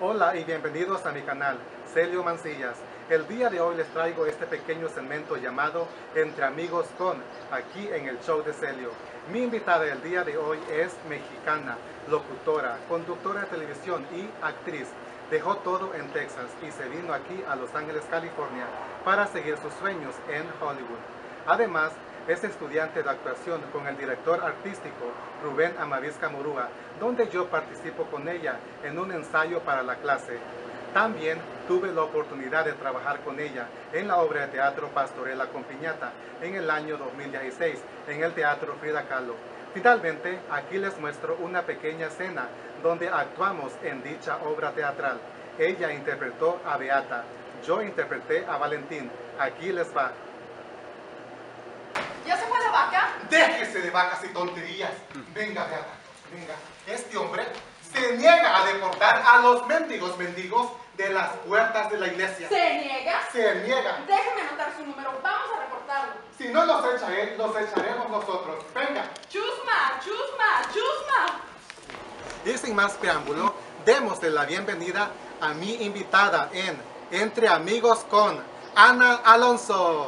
Hola y bienvenidos a mi canal, Celio Mancillas. El día de hoy les traigo este pequeño segmento llamado Entre Amigos con, aquí en el show de Celio. Mi invitada del día de hoy es mexicana, locutora, conductora de televisión y actriz. Dejó todo en Texas y se vino aquí a Los Ángeles, California, para seguir sus sueños en Hollywood. Además, es estudiante de actuación con el director artístico Rubén Amavisca Murúa, donde yo participo con ella en un ensayo para la clase. También tuve la oportunidad de trabajar con ella en la obra de teatro Pastorela con Piñata en el año 2016 en el Teatro Frida Kahlo. Finalmente, aquí les muestro una pequeña escena donde actuamos en dicha obra teatral. Ella interpretó a Beata, yo interpreté a Valentín. Aquí les va. ¿Ya se fue la vaca? Déjese de vacas y tonterías. Venga, Beata, venga. Este hombre se niega a deportar a los mendigos mendigos de las puertas de la iglesia. ¿Se niega? Se niega. Déjeme anotar su número. Vamos a reportarlo. Si no los echa él, los echaremos nosotros. Venga. Chusma, chusma, chusma. Y sin más preámbulo, démosle la bienvenida a mi invitada en Entre Amigos con Ana Alonso.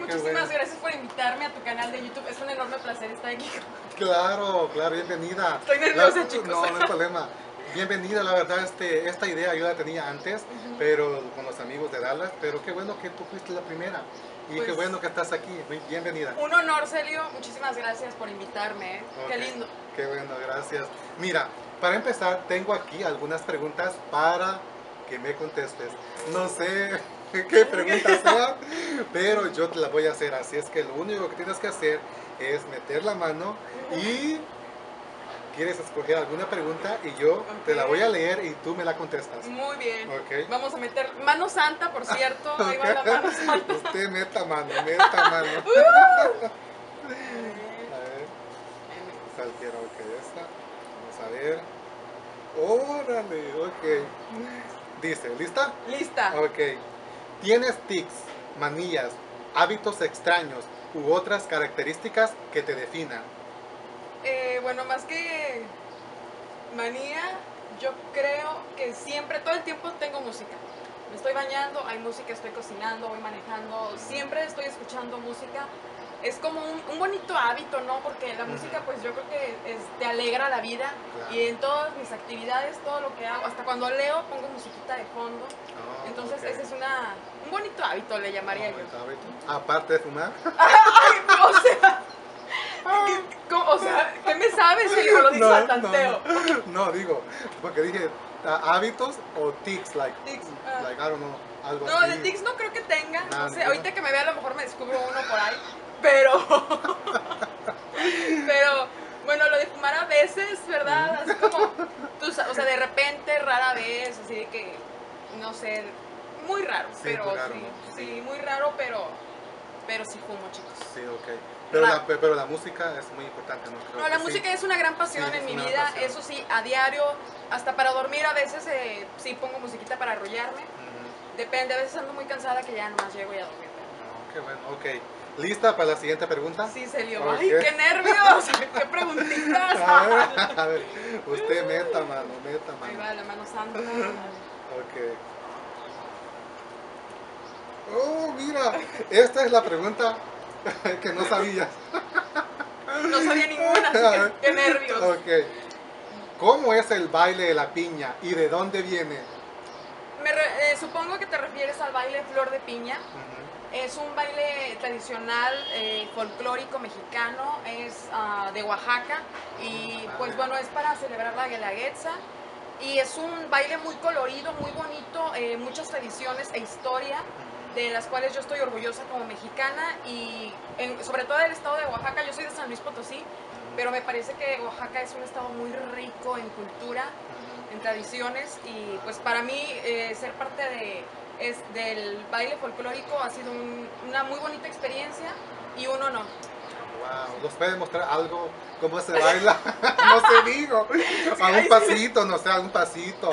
Muchísimas gracias por invitarme a tu canal de YouTube. Es un enorme placer estar aquí. Claro, claro, bienvenida. Estoy nerviosa, La- chicos. No, no hay problema. Bienvenida, la verdad, este, esta idea yo la tenía antes, pero con los amigos de Dallas, pero qué bueno que tú fuiste la primera. Y qué Pues- bueno que estás aquí. Bienvenida. Un honor, Celio. Muchísimas gracias por invitarme. ¿eh? Qué lindo. Qué bueno, gracias. Mira, para empezar, tengo aquí algunas preguntas para que me contestes. No sé qué preguntas sean, pero yo te las voy a hacer. Así es que lo único que tienes que hacer es meter la mano y quieres escoger alguna pregunta y yo te la voy a leer y tú me la contestas. Muy bien. Ok. Vamos a meter mano santa, por cierto. Ahí va la mano santa. Usted meta mano, meta mano. Uh. A ver. Cualquiera, ok, esta. Vamos a ver. Órale, ok. Dice, ¿lista? Lista. Ok. ¿Tienes tics, manías, hábitos extraños u otras características que te definan? Eh, bueno, más que manía, yo creo que siempre, todo el tiempo tengo música. Me estoy bañando, hay música, estoy cocinando, voy manejando, siempre estoy escuchando música. Es como un, un bonito hábito, ¿no? Porque la música, pues yo creo que es- te alegra la vida. Claro. Y en todas mis actividades, todo lo que hago, hasta cuando leo, pongo musiquita de fondo. Ah, Entonces, ok. ese es una, un bonito hábito, le llamaría yo. Bonito hábito. Aparte de fumar. Ay, o sea, ¿qué- cómo- o sea, ¿qué me sabes? Y lo dices al tanteo. no, no, digo, porque dije ah, hábitos o tics, like, Tics, ah. like, I don't know, algo No, así. de tics no creo que tenga. Ah, No sé, ¿no? ahorita que me vea a lo mejor me descubro uno por ahí. Pero. pero, bueno, lo de fumar a veces, ¿verdad? Así como. tú o sea, de repente, rara vez, así de que. No sé. Muy raro, Sí, pero raro, sí. ¿no? Sí, muy raro, pero. Pero sí fumo, chicos. Sí, ok. Pero la, pero la música es muy importante, ¿no? Creo No, la que sí. música es una gran pasión Sí, en mi vida. pasión. Eso sí, a diario, hasta para dormir a veces eh, sí pongo musiquita para arrullarme. Ujú. Depende, a veces ando muy cansada que ya nomás llego y a dormir. No, qué bueno, ok. ¿Lista para la siguiente pregunta? Sí, Celio. Ok. Ay, qué nervios. qué preguntitas. A ver, a ver, usted meta mano, meta Ahí mano. va la mano santa. Ok. Oh, mira, esta es la pregunta que no sabías. No sabía ninguna, así que qué nervios. Ok. ¿Cómo es el baile de la piña y de dónde viene? Me re- eh, supongo que te refieres al baile Flor de Piña. Ujú. Es un baile tradicional, eh, folclórico mexicano, es ah, de Oaxaca y pues bueno, es para celebrar la Guelaguetza y es un baile muy colorido, muy bonito, eh, muchas tradiciones e historia de las cuales yo estoy orgullosa como mexicana y sobre todo del estado de Oaxaca, yo soy de San Luis Potosí, pero me parece que Oaxaca es un estado muy rico en cultura, en tradiciones y pues para mí eh, ser parte de, es, del baile folclórico ha sido un- una muy bonita experiencia y un honor. wow. ¿Nos puede mostrar algo? ¿Cómo se baila? no sé, digo. Algún pasito, no sé, algún pasito.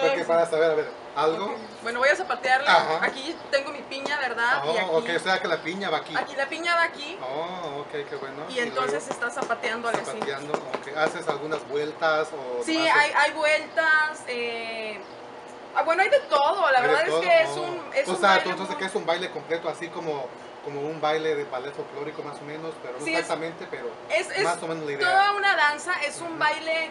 Porque para saber, a ver, ¿algo? Ok. Bueno, voy a zapatearle. Ajá. Aquí tengo mi piña, ¿verdad? y aquí, Oh, ok, o sea que la piña va aquí. aquí la piña va aquí. Oh, ok, qué bueno. Y entonces luego está zapateándole así. zapateando, ok. ¿Haces algunas vueltas o Sí, haces- hay, hay vueltas. eh, ah, bueno, hay de todo. La hay verdad todo? es que es un. Es o un sea, entonces que es un baile completo, así como, como un baile de ballet folclórico más o menos, pero no Sí, exactamente, pero es, es más o menos la idea. toda una danza, es un baile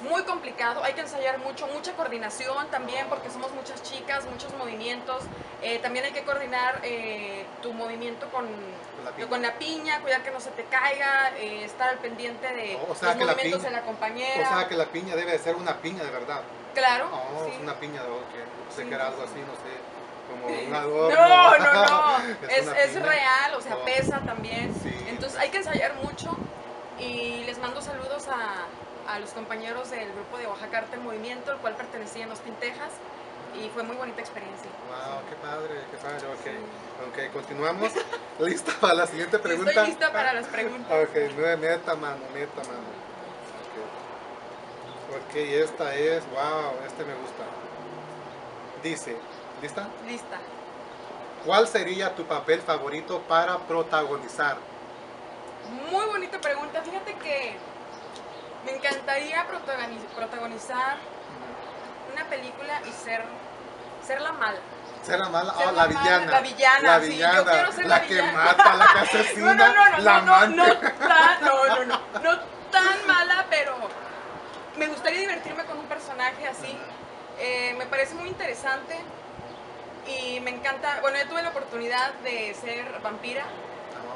muy complicado, hay que ensayar mucho, mucha coordinación también porque somos muchas chicas, muchos movimientos, eh, también hay que coordinar eh, tu movimiento con, Con la piña. con la piña, cuidar que no se te caiga, eh, estar al pendiente de O sea los que la movimientos piña- de la O compañera, sea que la piña debe de ser una piña de verdad. claro. Oh, sí. es una piña de ok. Pensé Sí, que era algo sí. así, no sé, como un adorno. No, no, no, es, es piña. real, o sea, Oh. pesa también. Sí. Entonces hay que ensayar mucho y les mando saludos a, a los compañeros del grupo de Oaxaca Arte en Movimiento, el cual pertenecía en Austin, Texas, y fue muy bonita experiencia. Wow, qué padre, qué padre, ok. Ok, continuamos. ¿Lista para la siguiente pregunta? Estoy lista para las preguntas. Ok, nueve, meta mano, meta mano. Ok. Esta es, wow, este me gusta. Dice, ¿lista? Lista. ¿Cuál sería tu papel favorito para protagonizar? Muy bonita pregunta. Fíjate que me encantaría protagoni- protagonizar una película y ser, ser la mala. ¿Ser la mala? Ser Ah, la la mala, villana. la villana, La sí, yo villana, quiero ser la la que mata, la que asesina, No, no, no, no, la no, no, amante. no tan, no, no, no, no tan mala, pero me gustaría divertirme con un personaje así. Eh, me parece muy interesante y me encanta. Bueno, yo tuve la oportunidad de ser vampira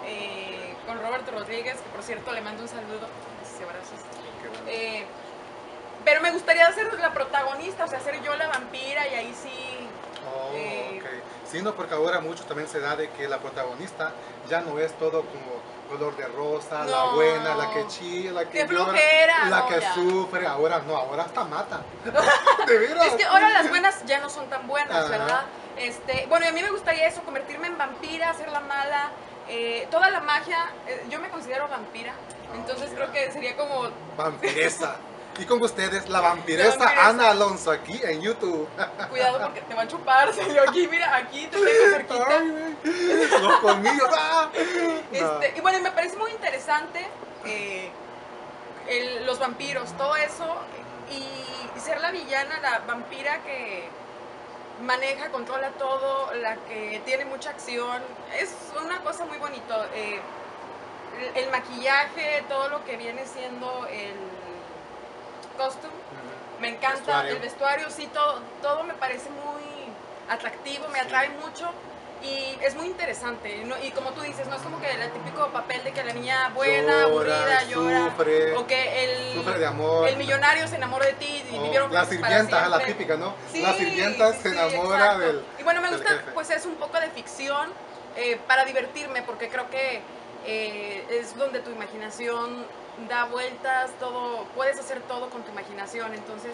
eh, con Roberto Rodríguez, que por cierto le mando un saludo. Sí, abrazos. Eh, pero me gustaría ser la protagonista, o sea, ser yo la vampira y ahí sí. Oh, eh, ok. Sí, no, porque ahora mucho también se da de que la protagonista ya no es todo como color de rosa, la buena, la que chilla, la que llora, la no, que ya. sufre. Ahora no, ahora hasta mata. de veras. Es que ahora las buenas ya no son tan buenas, Ajá. ¿verdad? Este, bueno, y a mí me gustaría eso, convertirme en vampira, hacer la mala, eh, toda la magia. eh, yo me considero vampira, entonces mira. creo que sería como Vampiresa. Y con ustedes, la vampiresa, La vampiresa. Ana Alonso aquí en YouTube. cuidado porque te va a chupar. Sergio. Aquí, mira, aquí te tengo cerquita. Ay. Los colmillos. ¡ah! No. Este, y bueno, me parece muy interesante eh, el- los vampiros, todo eso, y, ser la villana, la vampira que maneja, controla todo, la que tiene mucha acción, es una cosa muy bonito. eh, el, el maquillaje, todo lo que viene siendo el costume, me encanta Vestuario. el vestuario, sí, todo, todo me parece muy atractivo, me Sí. atrae mucho y es muy interesante. ¿no? Y como tú dices, no es como que el típico papel de que la niña buena, Llora, aburrida, llora, sufre, o que el, Sufre de amor. el millonario se enamoró de ti y Oh, vivieron la sirvienta, la típica, ¿no? Sí, la sirvienta sí, se enamora exacto. del. Y bueno, me gusta, pues es un poco de ficción eh, para divertirme, porque creo que eh, es donde tu imaginación da vueltas, todo, puedes hacer todo con tu imaginación, entonces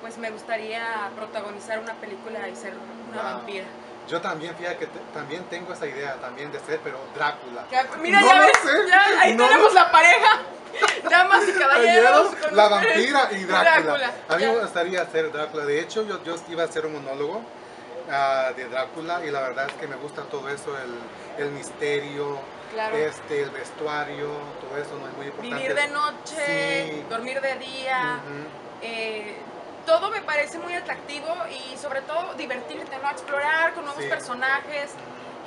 pues me gustaría protagonizar una película y ser una Wow. vampira. Yo también, fíjate que te- también tengo esa idea también de ser, pero Drácula. Ya, mira, No ya ves, sé, ya, ahí no tenemos la pareja, damas y caballeros. Con la vampira y Drácula. Drácula, A mí ya. me gustaría ser Drácula. De hecho, yo, yo iba a hacer un monólogo ah, de Drácula y la verdad es que me gusta todo eso, el, el misterio, Claro. este, el vestuario, todo eso no es muy importante. Vivir de noche, Sí. dormir de día. Eh, todo me parece muy atractivo y sobre todo divertirte, ¿no? Explorar con nuevos Sí. personajes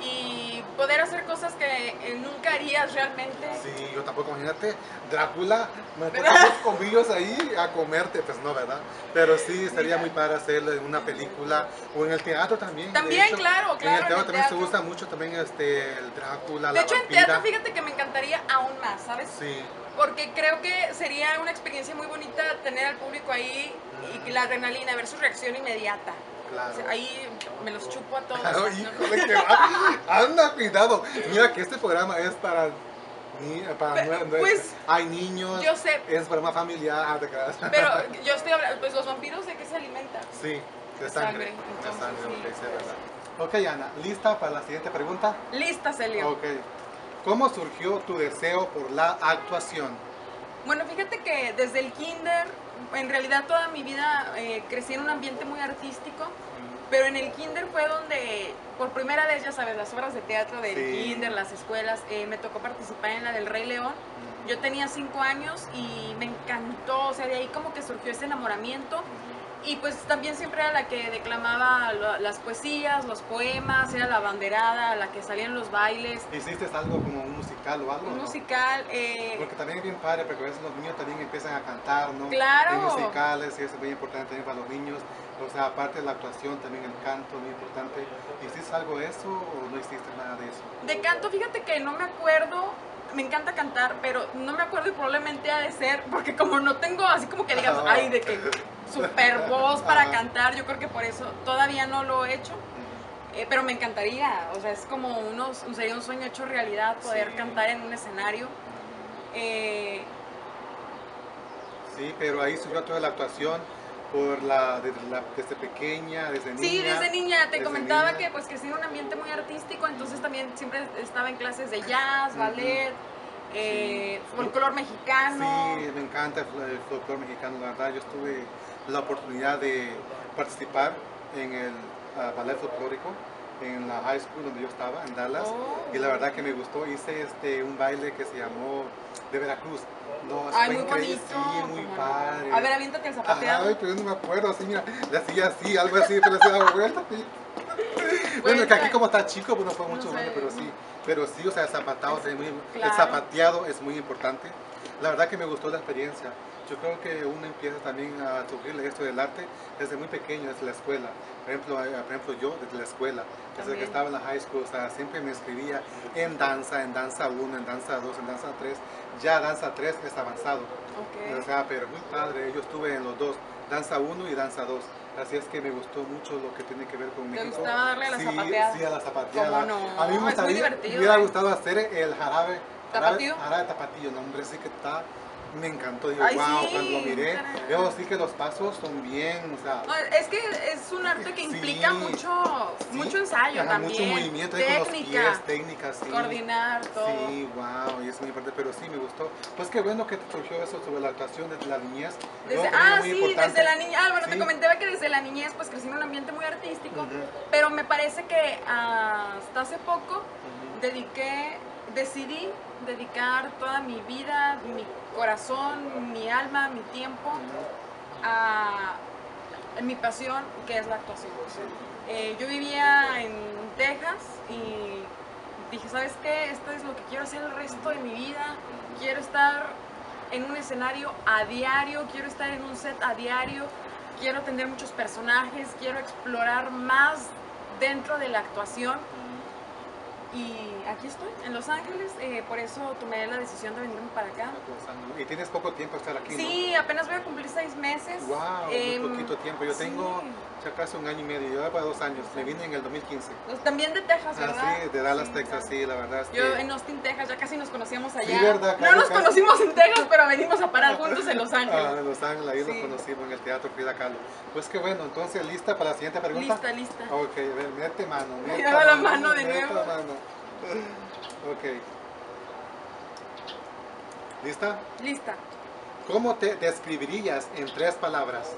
y poder hacer cosas que eh, nunca harías realmente. Sí, yo tampoco, imagínate, Drácula, me ponen unos comillos ahí a comerte, pues no, ¿verdad? Pero sí, sería muy padre hacerlo en una película o en el teatro también. También, hecho. claro, En claro, el en teatro el también se teatro. usa mucho también este, el Drácula, De la hecho, en vampira. teatro, fíjate que me encantaría aún más, ¿sabes? Sí, Porque creo que sería una experiencia muy bonita tener al público ahí y que la adrenalina, ver su reacción inmediata. Claro. O sea, ahí me los chupo a todos. Claro, híjole, que. Anda, cuidado. Mira que este programa es para. Ni, para pues, hay niños, Yo sé, es ah, te creas. pero yo estoy hablando, pues los vampiros de qué se alimentan. Sí, de De sangre. sangre, De entonces, sangre, sí. ok, sí, es verdad. Ok, Ana, ¿lista para la siguiente pregunta? Lista, Celio. Ok. ¿Cómo surgió tu deseo por la actuación? Bueno, fíjate que desde el kinder, en realidad toda mi vida eh, crecí en un ambiente muy artístico, pero en el kinder fue donde, por primera vez, ya sabes, las obras de teatro del Sí. kinder, las escuelas, eh, me tocó participar en la del Rey León. Yo tenía cinco años y me encantó, o sea, de ahí como que surgió ese enamoramiento. Y pues también siempre era la que declamaba las poesías, los poemas, era la banderada, la que salía en los bailes. ¿Hiciste algo como un musical o algo? Un no? musical, eh, Porque también es bien padre, porque a veces los niños también empiezan a cantar, ¿no? Claro. En musicales, y eso es muy importante también para los niños. O sea, aparte de la actuación, también el canto, muy importante. ¿Hiciste algo de eso o no hiciste nada de eso? De canto, fíjate que no me acuerdo, me encanta cantar, pero no me acuerdo y probablemente ha de ser, porque como no tengo así como que digas, ay, de que super voz para Ajá. cantar, yo creo que por eso todavía no lo he hecho, eh, pero me encantaría, o sea, es como unos, sería un sueño hecho realidad poder Sí. cantar en un escenario. Eh, Sí, pero ahí surgió toda la actuación por la, desde, la- desde pequeña, desde niña. Sí, desde niña te desde comentaba niña. que pues crecí en un ambiente muy artístico, entonces también siempre estaba en clases de jazz, ballet, eh, Sí. folclor mexicano. Sí, me encanta el fol- el folclore mexicano, la verdad. Yo tuve la oportunidad de participar en el ah, ballet folclórico en la high school donde yo estaba, en Dallas. Oh. Y la verdad que me gustó. Hice este, un baile que se llamó de Veracruz. No, Ay, muy increíble, bonito. Sí, muy no. padre. A ver, aviéntate el zapateado. Ay, pero yo no me acuerdo, así, mira, le hacía así, algo así, pero hacía la vuelta. Bueno, que aquí como está chico, pues no fue No mucho, sé. bueno, pero sí, pero sí, o sea, el zapatado, es muy- Claro. el zapateado es muy importante. La verdad que me gustó la experiencia. Yo creo que uno empieza también a surgirle esto del arte desde muy pequeño, desde la escuela. Por ejemplo, por ejemplo yo desde la escuela, desde También. que estaba en la high school, o sea, siempre me inscribía en danza, en danza 1, en danza 2, en danza 3. Ya danza 3 es avanzado. O Ok. sea, pero muy padre. Yo estuve en los dos, danza 1 y danza 2. Así es que me gustó mucho lo que tiene que ver con ¿Te México. gustaba darle a la sí, zapateada? Sí, a la zapateada. ¿Cómo no? A mí me gustaría, me hubiera ¿eh? gustado hacer el jarabe. ¿Tapatío? Jarabe, jarabe tapatío, no, hombre, sí que está. Me encantó. Digo, Ay, wow, sí, cuando lo miré, veo sí que los pasos son bien, o sea. No, es que es un arte que implica mucho, sí, mucho ensayo también. Mucho movimiento ahí con los técnica, pies, técnicas, coordinar todo. Sí, wow, y es muy importante, pero sí me gustó. Pues qué bueno que te surgió eso sobre la actuación desde la niñez. Desde, ah, sí, importante. desde la niñez. Ah, bueno, te comentaba que desde la niñez pues crecí en un ambiente muy artístico, pero me parece que hasta hace poco dediqué, decidí dedicar toda mi vida, mi corazón, mi alma, mi tiempo mi pasión, que es la actuación. Eh, yo vivía en Texas y dije, ¿sabes qué? Esto es lo que quiero hacer el resto de mi vida. Quiero estar en un escenario a diario, quiero estar en un set a diario, quiero tener muchos personajes, quiero explorar más dentro de la actuación. Y aquí estoy, en Los Ángeles, eh, por eso tomé la decisión de venirme para acá. Y tienes poco tiempo de estar aquí, Sí, apenas voy a cumplir seis meses. ¿no? Wow, Em, muy poquito tiempo. Yo sí. tengo ya casi un año y medio, yo para dos años. Me vine en el 2015. Pues También de Texas, Ah, ¿verdad? sí, de Dallas, Sí, Texas, claro. sí, la verdad es que... Yo en Austin, Texas, ya casi nos conocíamos allá. ¿verdad? No Casi, nos casi. conocimos en Texas, pero venimos a parar juntos en Los Ah, Ángeles. en Los Ángeles, ahí Sí. nos conocimos en el Teatro Frida Kahlo. Pues qué bueno, entonces, ¿lista para la siguiente pregunta? Lista, lista. Ok, a ver, mete mano. Me mete la mano de mete nuevo. mano. Ok. ¿Lista? Lista. ¿Cómo te describirías en tres palabras?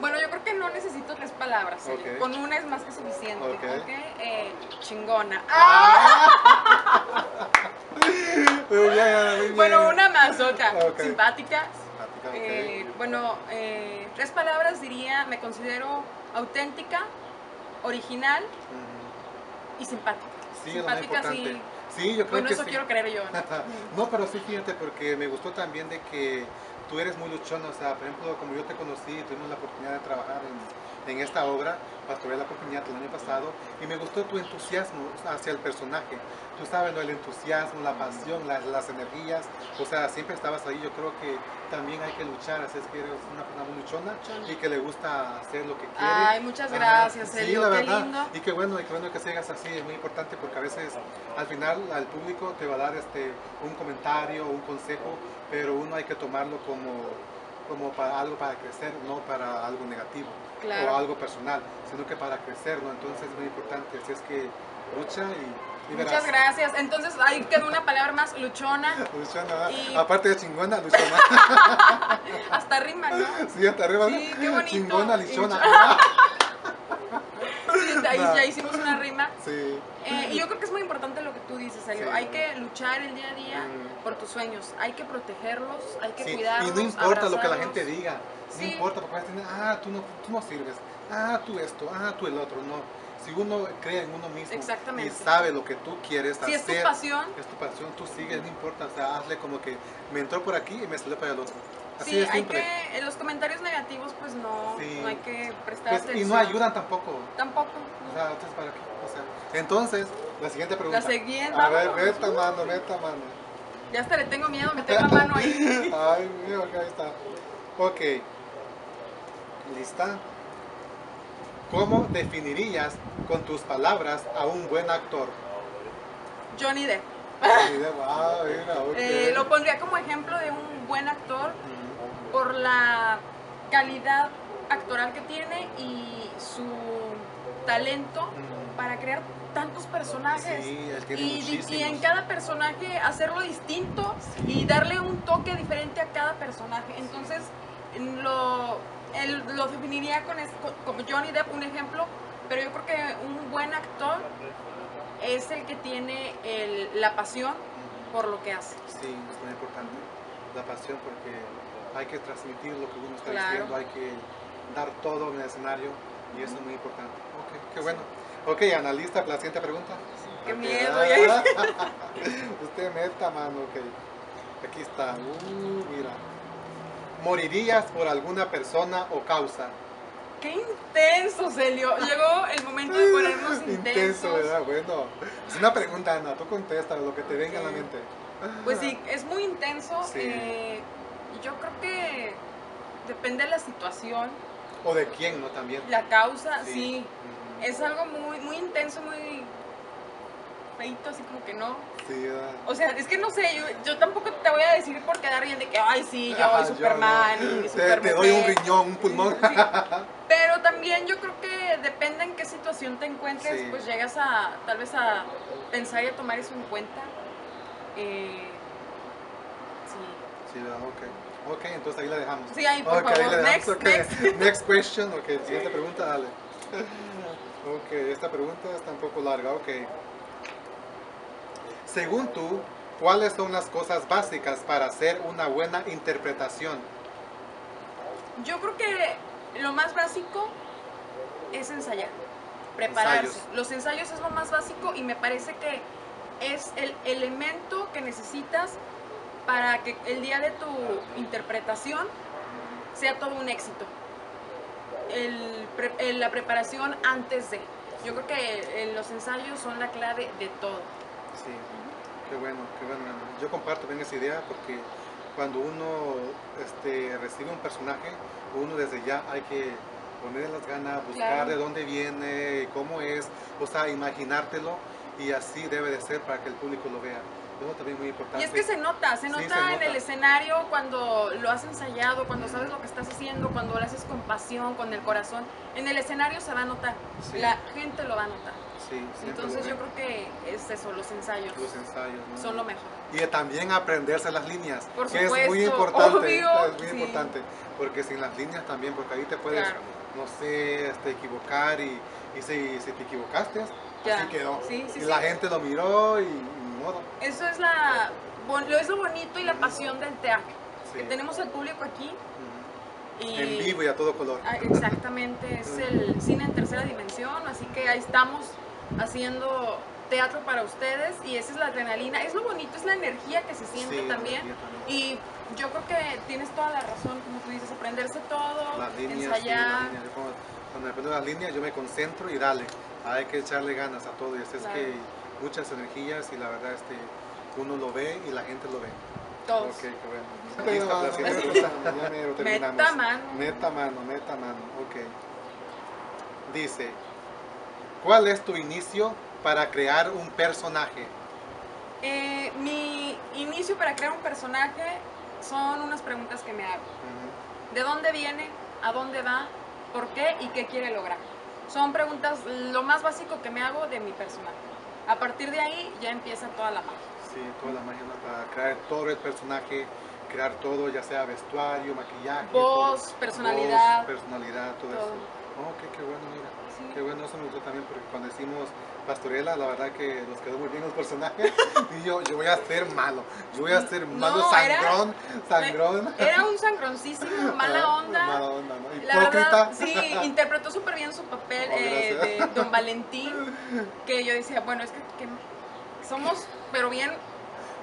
Bueno, yo creo que no necesito tres palabras. Con una es más que suficiente. Eh, chingona. Muy bien, muy bien. Bueno, una más otra. Simpática. Simpática. Eh, bueno, eh, tres palabras diría, me considero auténtica, original y simpática. Sí, es lo más importante. sí. Sí, yo creo Bueno, que eso sí. quiero creer yo. ¿no? no, pero sí, fíjate, porque me gustó también de que tú eres muy luchona, o sea, por ejemplo, como yo te conocí, tuvimos la oportunidad de trabajar en, en esta obra, Pastoral la Copiñata, el año pasado, y me gustó tu entusiasmo hacia el personaje. Tú sabes, ¿no? el entusiasmo, la pasión, las, las energías, o sea, siempre estabas ahí. Yo creo que también hay que luchar, así es que eres una persona muy luchona y que le gusta hacer lo que quiere. Ay, muchas gracias, sí, Elio, la qué verdad. lindo. Y qué bueno, y qué bueno que sigas así, es muy importante porque a veces al final al público te va a dar este un comentario, un consejo, pero uno hay que tomarlo como, como para algo para crecer, no para algo negativo Claro. o algo personal, sino que para crecer, ¿no? Entonces es muy importante, así es que lucha y. Muchas gracias. Entonces, ahí quedó una palabra más, luchona. Luchona, Y- aparte de chingona, luchona. Hasta rima, ¿no? sí, hasta arriba. Sí, qué bonito. Chingona, luchona. Sí, ahí ya hicimos una rima. sí. Eh, y yo creo que es muy importante lo que tú dices, Elio. Sí. Hay que luchar el día a día Mm. por tus sueños. Hay que protegerlos, hay que Sí, y cuidarlos. no importa lo que la gente diga, Sí. no importa porque vas a tener, ah, tú no, tú no sirves, ah, tú esto, ah, tú el otro, no. Si uno cree en uno mismo y sabe lo que tú quieres Si es hacer, tu pasión, es tu pasión, tú sigues, no importa, o sea, hazle como que me entró por aquí y me salió para el otro. Así sí, de hay que, en los comentarios negativos, pues no, Sí. no hay que prestar Pues, atención. y no ayudan tampoco. Tampoco. O sea, entonces, ¿para qué? O sea, entonces, la siguiente pregunta. La siguiente, A ver, meta mano, meta mano. Ya hasta le tengo miedo a meter la mano ahí. Ay, mío, acá está. Ok. ¿Lista? ¿Cómo definirías con tus palabras a un buen actor? Johnny Depp. Ay, de- ah, mira, ok. Eh, lo pondría como ejemplo de un buen actor por la calidad actoral que tiene y su talento mm. para crear tantos personajes. Sí, y, y en cada personaje hacerlo distinto y darle un toque diferente a cada personaje. Entonces, lo, lo definiría con como Johnny Depp, un ejemplo, pero yo creo que un buen actor es el que tiene el- la pasión por lo que hace. Sí, es muy importante la pasión porque hay que transmitir lo que uno está Claro. diciendo, hay que dar todo en el escenario y eso es muy importante. Ok, qué bueno. Ok, analista, la siguiente pregunta. Qué Ok, miedo, ah. Usted meta mano, ok. Aquí está. Uh, mira. ¿Morirías por alguna persona o causa? ¡Qué intenso, Celio! Llegó el momento de ponernos Intenso. ¿verdad? Bueno, es una pregunta, Ana. Tú contesta lo que te venga a la mente. Pues sí, es muy intenso. Sí. eh, yo creo que depende de la situación, O de quién, ¿no? También. la causa, sí. Es algo muy, muy intenso, muy feito, así como que no. Sí, ¿verdad? O sea, es que no sé, yo, yo tampoco te voy a decir por quedar bien de que, ay, sí, yo, Ajá, soy Superman yo, y te, Super te doy un mujer". riñón, un pulmón. Sí. Pero también yo creo que depende en qué situación te encuentres, Sí. pues llegas a tal vez a pensar y a tomar eso en cuenta. Eh, sí. Sí, ok. Ok, entonces ahí la dejamos. Sí, ahí, por Ok, ahí favor. la dejamos, Next, ok. next. Next question, ok. Siguiente pregunta, dale. Ok, esta pregunta está un poco larga, ok. Según tú, ¿cuáles son las cosas básicas para hacer una buena interpretación? Yo creo que lo más básico es ensayar, prepararse. Ensayos. Los ensayos es lo más básico y me parece que es el elemento que necesitas para que el día de tu interpretación sea todo un éxito. El pre- el- la preparación antes de. Yo creo que eh, los ensayos son la clave de todo. Sí, qué bueno, qué bueno. Yo comparto bien esa idea porque cuando uno este, recibe un personaje, uno desde ya hay que ponerle las ganas, buscar Claro. de dónde viene, cómo es, o sea, imaginártelo y así debe de ser para que el público lo vea. Eso también es muy importante. Y es que se nota, se Sí, nota se en nota. el escenario cuando lo has ensayado, cuando sabes lo que estás haciendo, cuando lo haces con pasión, con el corazón. En el escenario se va a notar, Sí. la gente lo va a notar. Sí, Entonces yo creo que es eso, los ensayos los ensayos ¿no? son lo mejor. y también aprenderse las líneas Por que es muy supuesto, importante obvio, es muy sí. importante porque sin las líneas también porque ahí te puedes Claro. no sé este, equivocar y, y si, si te equivocaste Ya. así quedó Sí, sí, y sí. la gente lo miró y, modo Eso es la es lo bonito y la pasión del teatro. Sí. Que tenemos al público aquí y en vivo y a todo color Ah, Exactamente, es el cine en tercera dimensión, así que ahí estamos haciendo teatro para ustedes y esa es la adrenalina, es lo bonito, es la energía que se siente Sí, también y yo creo que tienes toda la razón, como tú dices, aprenderse todo, las líneas, sí, ensayar. Yo cuando, cuando me aprendo las líneas yo me concentro y dale hay que echarle ganas a todo y así es Claro. que muchas energías y la verdad este uno lo ve y la gente lo ve todos. Ok, qué bueno. Terminamos. Meta mano. Meta mano, meta mano, ok. Dice, ¿cuál es tu inicio para crear un personaje? Eh, mi inicio para crear un personaje son unas preguntas que me hago. ¿De dónde viene? ¿A dónde va? ¿Por qué? ¿Y qué quiere lograr? Son preguntas, lo más básico que me hago de mi personaje. A partir de ahí ya empieza toda la magia. Sí, toda la magia para crear todo el personaje, crear todo, ya sea vestuario, maquillaje, Voz, todo. personalidad. Voz, personalidad, todo, Todo. eso. Oh, qué bueno, mira. Qué bueno, eso me gustó también porque cuando hicimos Pastorela, la verdad que nos quedó muy bien los personajes. Y yo, yo voy a ser malo, yo voy a ser malo, No, era- sangrón, sangrón. Era un sangroncísimo, mala onda. Mala onda, ¿no? La Hipócrita. verdad, sí, interpretó súper bien su papel Oh, eh, de Don Valentín, que yo decía, bueno, es que, que somos, pero bien,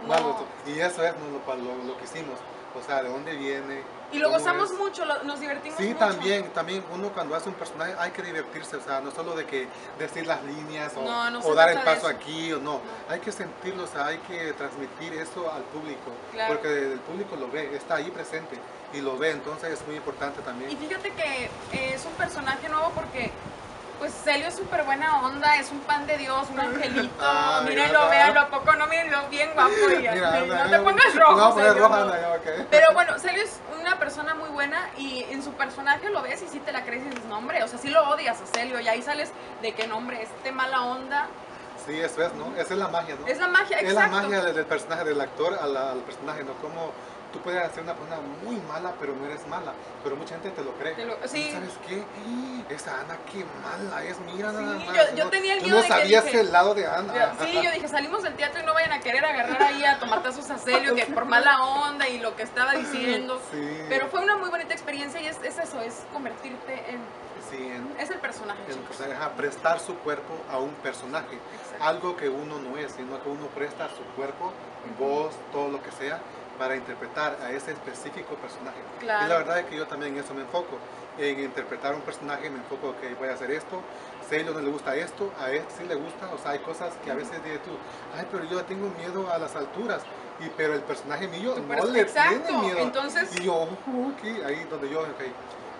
no. Malo, y eso es ¿no? lo, lo, lo que hicimos. O sea, de dónde viene. Y lo gozamos es. mucho, lo- nos divertimos Sí, mucho. también, también uno cuando hace un personaje hay que divertirse, o sea, no solo de que decir las líneas o, No, no o se dar el paso aquí o no, hay que sentirlo, o sea, hay que transmitir eso al público, Claro. porque el público lo ve, está ahí presente y lo ve, entonces es muy importante Y también. fíjate que es un personaje nuevo porque, pues Celio es súper buena onda, es un pan de Dios, un angelito. Ah, Mírenlo, véanlo, ¿a poco no? Mírenlo, bien guapo. Y, Mira, anda, no te pongas rojo. Celio, roja, no. Pero bueno, Celio es una persona muy buena y en su personaje lo ves y sí te la crees y dices, no hombre, o sea, sí lo odias a Celio y ahí sales de que, no hombre, este mala onda. Sí, eso es, ¿no? Esa es la magia, ¿no? Es la magia, Es la exacto. magia del, del personaje, del actor al, al personaje, ¿no? Como tú puedes hacer una persona muy mala, pero no eres mala, pero mucha gente te lo cree. Te lo- sí. ¿Y ¿Sabes qué? Esa Ana, qué mala es, mira nada Sí, más. yo- yo no- tenía el miedo no de que sabías dije- el lado de Ana. Yo- Sí, yo dije, salimos del teatro y no vayan a querer agarrar ahí a tomatazos a Celio, que por mala onda y lo que estaba diciendo. Sí. Pero fue una muy bonita experiencia y es, es eso, es convertirte en... Sí, en, Es el personaje, en chicos. personaje, ajá, prestar su cuerpo a un personaje. Exacto. Algo que uno no es, sino que uno presta su cuerpo, voz, todo lo que sea, para interpretar a ese específico personaje. Claro. Y la verdad es que yo también en eso me enfoco. En interpretar un personaje me enfoco que voy a hacer esto. Celio no le gusta esto, a él sí le gusta. O sea, hay cosas que a veces dices tú, ay, pero yo tengo miedo a las alturas. Y, pero el personaje mío no le Exacto, tiene miedo. entonces- Y yo, "Uh, ok, ahí donde yo, ok,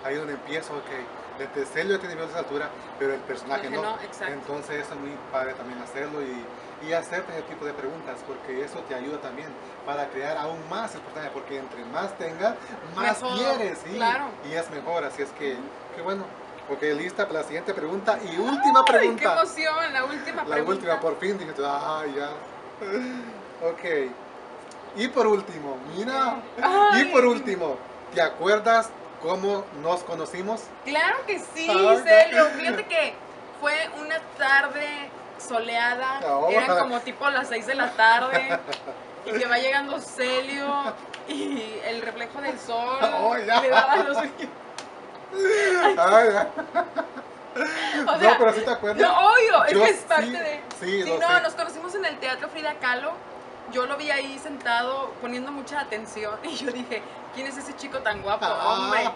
ahí donde empiezo, ok. Desde Celio tiene miedo a esa altura, pero el personaje no. no. Entonces eso es muy padre también hacerlo y, y hacerte ese tipo de preguntas, porque eso te ayuda también para crear aún más el personaje, porque entre más tenga, más Mejor, quieres, ¿sí? claro. Y es mejor, así es que, qué bueno. Ok, lista para la siguiente pregunta y última Ay, qué pregunta. emoción, la última La pregunta. última, por fin, dije, ah, ya. Ok. Y por último, mira. Ay. Y por último, ¿te acuerdas cómo nos conocimos? Claro que sí. Celio. Fíjate que fue una tarde soleada, Ah, eran como tipo las 6 de la tarde, y que va llegando Celio y el reflejo del sol Oh, le daba los ya. O sea, no, pero sí te acuerdas. No, obvio, es Yo que es parte sí, de. sí, lo no, sé. nos conocimos en el Teatro Frida Kahlo. Yo lo vi ahí sentado poniendo mucha atención y yo dije, ¿quién es ese chico tan guapo? Ah. Hombre.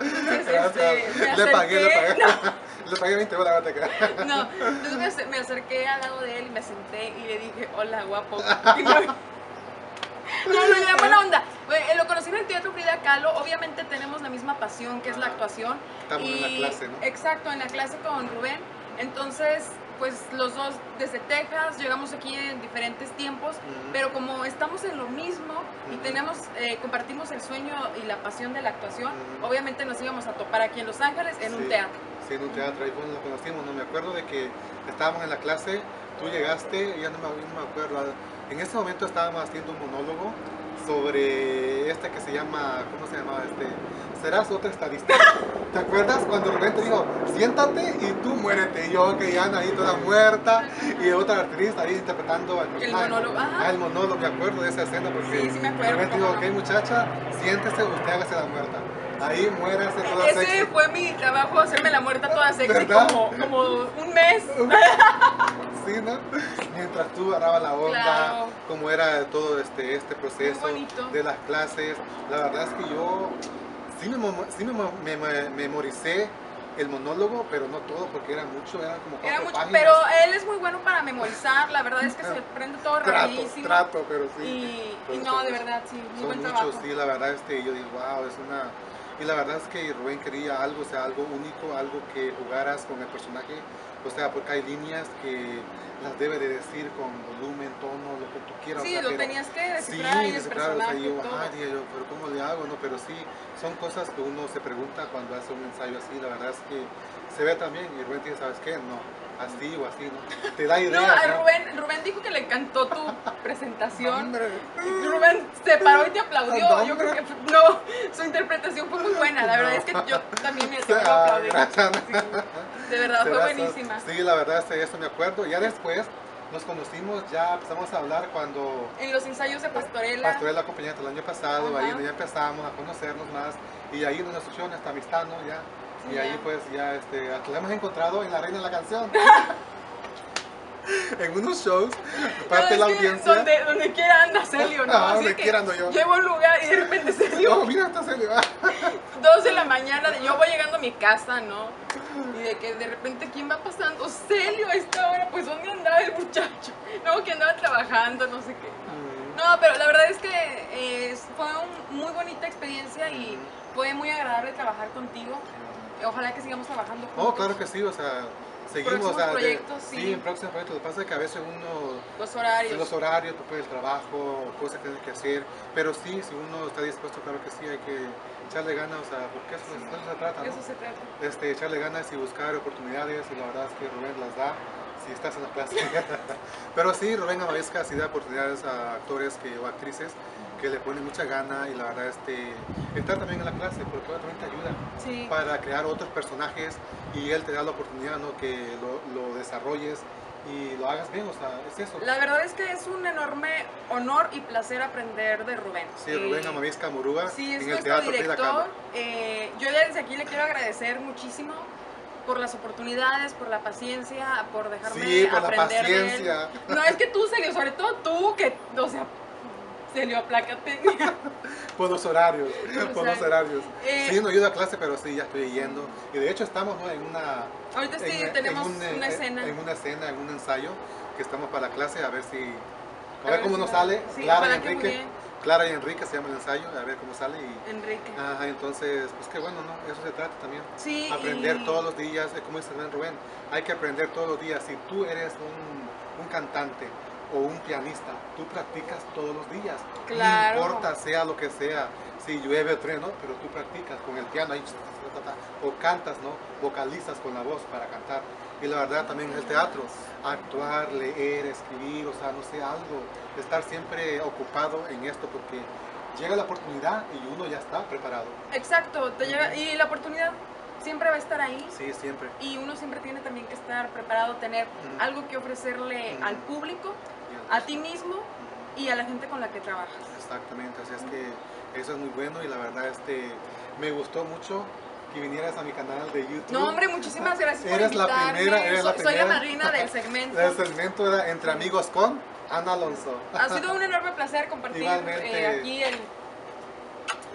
Entonces, este, me le pagué, le acerqué- pagué. Le pagué 20 horas, vete acá. No, entonces me, acer- me acerqué al lado de él y me senté y le dije, hola, guapo. Y no, no, era buena onda. Eh, Lo conocí en el Teatro Frida Kahlo. Obviamente tenemos la misma pasión, que es la actuación. Estamos en la clase, ¿no? Exacto, en la clase con Rubén. Entonces, pues los dos desde Texas, llegamos aquí en diferentes tiempos, pero como estamos en lo mismo y tenemos, eh, compartimos el sueño y la pasión de la actuación, obviamente nos íbamos a topar aquí en Los Ángeles en un teatro. Sí, en un teatro, ahí fue donde lo conocimos. No me acuerdo de que estábamos en la clase, tú llegaste, ya no me, no me acuerdo. En ese momento estábamos haciendo un monólogo sobre este que se llama, ¿cómo se llamaba? Este, serás otra estadista. ¿Te acuerdas cuando Rubén te dijo, siéntate y tú muérete? Y yo, que Ana ahí toda muerta, y otra actriz ahí interpretando al personaje. monólogo. Ah, el monólogo, me acuerdo de esa escena porque Sí, sí me acuerdo, Rubén dijo, ok muchacha, siéntese, usted hágase la muerta. Ahí muérase toda Ese sexy. fue mi trabajo, hacerme la muerta toda sexy como, como un mes. ¿No? Mientras tú agarrabas la onda, Claro. cómo era todo este, este proceso de las clases. La verdad es que yo sí me, sí me, me- me- memoricé el monólogo, pero no todo, porque era mucho, eran como cuatro Era mucho, páginas. pero él es muy bueno para memorizar, la verdad es que se aprende todo trato, rapidísimo. trato, pero sí. Y, y no, son- de verdad, sí, muy Son buen muchos, trabajo. sí, la verdad es que yo digo, wow, es una... Y la verdad es que Rubén quería algo, o sea, algo único, algo que jugaras con el personaje, O sea, porque hay líneas que las debe de decir con volumen, tono, lo que tú quieras. Sí, o sea, lo pero- tenías que Sí, descifrar y descifrar, o sea, yo, yo, pero ¿cómo le hago? No, pero sí, son cosas que uno se pregunta cuando hace un ensayo así, la verdad es que se ve también y Rubén dice, ¿sabes qué? No, así o así, ¿no? Te da ideas, No, a ¿no? Rubén, Rubén dijo que le encantó tu presentación. Rubén se paró y te aplaudió. Yo creo que no, su interpretación fue muy buena. La verdad No. es que yo también me Ah, aplaudir. gracias. Sí, de verdad, fue buenísima. Sí, la verdad, de eso me acuerdo. Ya después nos conocimos, ya empezamos a hablar cuando En los ensayos de Pastorela. Pastorela acompañante el año pasado, Ajá. ahí ya empezamos a conocernos más y ahí nos surgió nuestra amistad, ¿no? Ya. Y ahí pues ya este, hasta la hemos encontrado en la Reina de la Canción. en unos shows, parte de No, la es que audiencia. Donde, donde quiera anda Celio, ¿no? Ah, donde quiera ando yo. Llego a un lugar y de repente Celio, No, mira, está serio. dos de la mañana, yo voy llegando a mi casa, ¿no? Y de que de repente, ¿quién va pasando? Celio a esta hora, pues ¿dónde andaba el muchacho? No, que andaba trabajando, no sé qué. No, pero la verdad es que eh, fue una muy bonita experiencia y fue muy agradable trabajar contigo. Ojalá que sigamos trabajando juntos. Oh, claro que sí, o sea, seguimos. O sea, de- proyectos, sí. en próximos proyectos. Lo que pasa es que a veces uno Los horarios. los horarios, pues, el trabajo, cosas que tiene que hacer, pero sí, si uno está dispuesto, claro que sí, hay que echarle ganas, o sea, porque eso, eso se trata, De ¿no? eso se trata. Este, echarle ganas y buscar oportunidades, y la verdad es que Rubén las da, si estás en la clase. pero sí, Rubén Amavisca sí da oportunidades a actores que, o actrices que le ponen mucha gana, y la verdad, este, está también en la clase, porque también te ayuda Sí. para crear otros personajes, y él te da la oportunidad, ¿no? Que lo, lo desarrolles y lo hagas bien, o sea, es eso. La verdad es que es un enorme honor y placer aprender de Rubén. Sí, Rubén Eh, Amavisca Muruga Sí, es en el Teatro director. Eh, yo desde aquí le quiero agradecer muchísimo por las oportunidades, por la paciencia, por dejarme Sí, por la aprender de él. paciencia. No, es que tú, sobre todo tú, que, o sea, Celio, aplácate. Por los horarios, por los horarios. Eh, Sí, no ayuda a clase, pero sí, ya estoy yendo. Y de hecho estamos ¿no? en una... Ahorita sí en- en tenemos un, eh, una escena. En una escena, en un ensayo, que estamos para la clase, a ver si... A, A ver ver cómo si nos sale. sí, Clara y Enrique. Clara y Enrique se llama el ensayo, a ver cómo sale. Y, Enrique. Ajá, entonces, pues qué bueno, ¿no? Eso se trata también. Sí, aprender y- todos los días, eh, como dice Rubén Rubén, hay que aprender todos los días. Si tú eres un, un cantante o un pianista, tú practicas todos los días. Claro. No importa sea lo que sea, si llueve o trueno, pero tú practicas con el piano ahí, o cantas, ¿no? Vocalizas con la voz para cantar. Y la verdad también en el teatro, actuar, leer, escribir, o sea, no sé, algo, estar siempre ocupado en esto porque llega la oportunidad y uno ya está preparado. Exacto, te llega, y la oportunidad siempre va a estar ahí. Sí, siempre. Y uno siempre tiene también que estar preparado, tener Ujú. algo que ofrecerle Ujú. al público. A ti mismo y a la gente con la que trabajas. Exactamente, así es que eso es muy bueno y la verdad este, me gustó mucho que vinieras a mi canal de YouTube. No, hombre, muchísimas gracias por Eres la invitarme. primera, eres la soy, soy la primera. madrina del segmento. El segmento era Entre Amigos con Ana Alonso. Ha sido un enorme placer compartir eh, aquí el-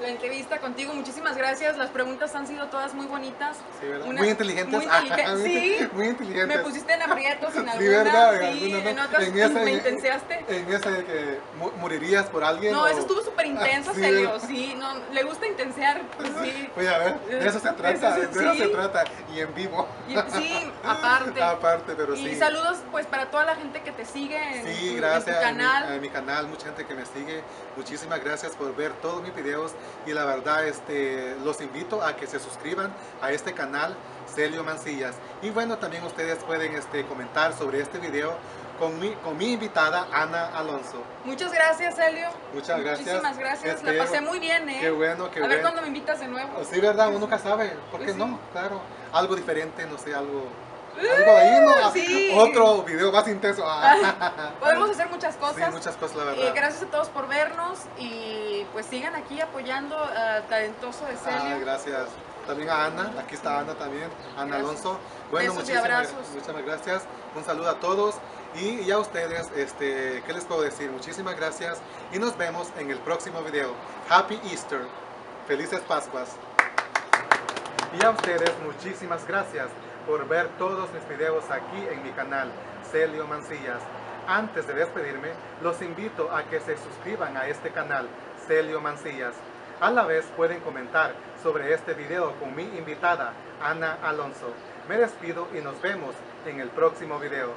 la entrevista contigo. Muchísimas gracias. Las preguntas han sido todas muy bonitas. Sí, ¿verdad? Una- muy inteligentes. muy inteligente- sí. muy inteligentes. Me pusiste en aprietos en Sí, algunas, ¿verdad? En sí, algunas, en ¿no? otras En esa- me en- intenseaste. En ese de que morirías por alguien. No, o- eso estuvo súper intenso, Sí, Celio. ¿verdad? Sí, no, le gusta intensear, pues sí. Oye, a ver, de eso se Eso trata, sí, de eso sí. se trata. Y en vivo. Y- sí, aparte. Aparte, pero Y sí. saludos pues para toda la gente que te sigue en, Sí, gracias en tu a mi- canal. A, mi, canal, mucha gente que me sigue. Muchísimas gracias por ver todos mis videos y la verdad este, los invito a que se suscriban a este canal Celio Mancillas. Y bueno, también ustedes pueden este, comentar sobre este video con mi, con mi invitada Ana Alonso. Muchas gracias, Celio. Muchas gracias. Muchísimas gracias. Este, la pasé muy bien, ¿eh? Qué bueno, qué A ver ¿no? sí. Otro video más intenso. Ah. Podemos hacer muchas Sí, cosas. muchas cosas, la verdad. Eh, gracias a todos por vernos y pues sigan aquí apoyando al talentoso de Ah, Celio. gracias. También a Ana, aquí está Ana también, Ana Gracias. Alonso. Bueno, Besos y muchísimas, abrazos. muchísimas gracias. Un saludo a todos y ya ustedes, este, ¿qué les puedo decir? Muchísimas gracias y nos vemos en el próximo video. Happy Easter. Felices Pascuas. Y a ustedes muchísimas gracias por ver todos mis videos aquí en mi canal Celio Mancillas. Antes de despedirme, los invito a que se suscriban a este canal Celio Mancillas. A la vez pueden comentar sobre este video con mi invitada Ana Alonso. Me despido y nos vemos en el próximo video.